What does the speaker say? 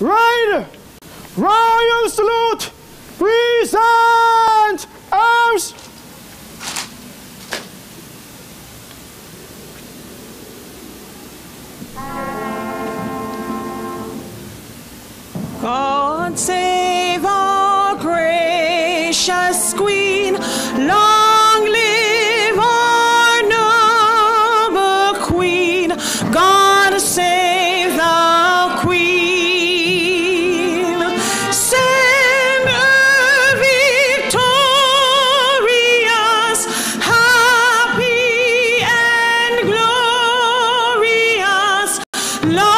Right! Royal salute! Present! Arms! God save our gracious Queen. Long live our noble Queen. God No!